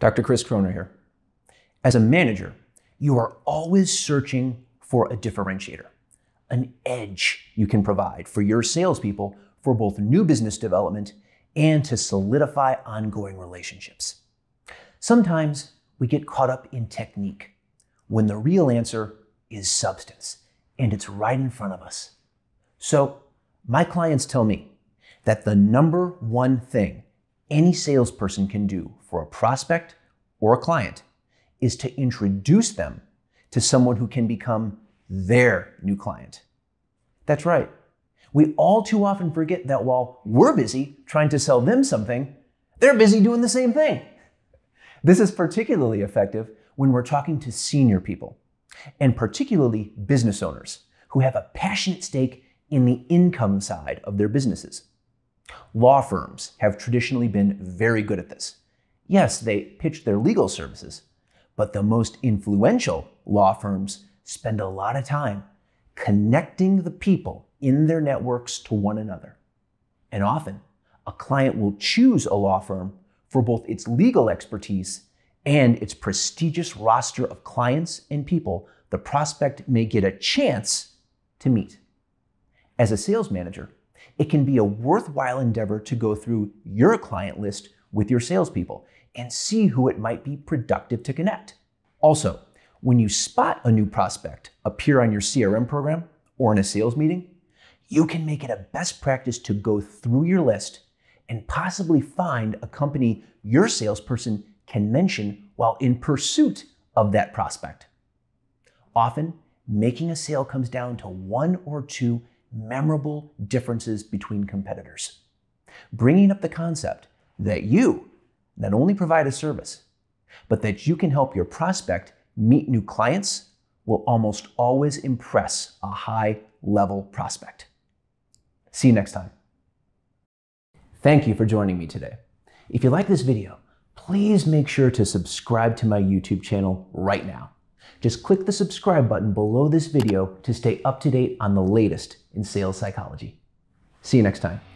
Dr. Chris Croner here. As a manager, you are always searching for a differentiator, an edge you can provide for your salespeople for both new business development and to solidify ongoing relationships. Sometimes we get caught up in technique when the real answer is substance and it's right in front of us. So, my clients tell me that the number one thing any salesperson can do for a prospect or a client is to introduce them to someone who can become their new client. That's right. We all too often forget that while we're busy trying to sell them something, they're busy doing the same thing. This is particularly effective when we're talking to senior people, and particularly business owners who have a passionate stake in the income side of their businesses. Law firms have traditionally been very good at this. Yes, they pitch their legal services, but the most influential law firms spend a lot of time connecting the people in their networks to one another. And often, a client will choose a law firm for both its legal expertise and its prestigious roster of clients and people the prospect may get a chance to meet. As a sales manager, it can be a worthwhile endeavor to go through your client list with your salespeople and see who it might be productive to connect. Also, when you spot a new prospect appear on your CRM program or in a sales meeting, you can make it a best practice to go through your list and possibly find a company your salesperson can mention while in pursuit of that prospect. Often, making a sale comes down to one or two memorable differences between competitors. Bringing up the concept that you not only provide a service, but that you can help your prospect meet new clients will almost always impress a high level prospect. See you next time. Thank you for joining me today. If you like this video, please make sure to subscribe to my YouTube channel right now. Just click the subscribe button below this video to stay up to date on the latest in sales psychology. See you next time.